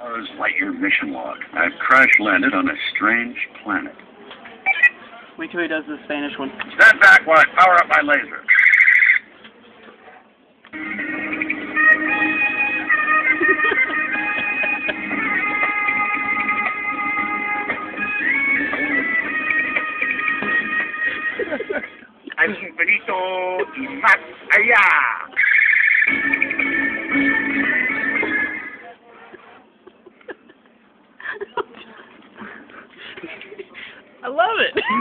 Buzz Lightyear mission log. I've crash landed on a strange planet. Wait till he does the Spanish one. Stand back while I power up my laser. Al infinito y más allá. I love it.